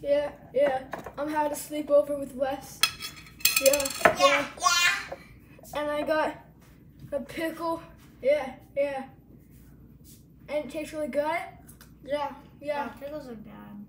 Yeah, yeah. I'm having a sleepover with Wes. Yeah, yeah. Yeah, yeah. And I got a pickle. Yeah, yeah. And it tastes really good. Yeah, yeah. pickles are bad.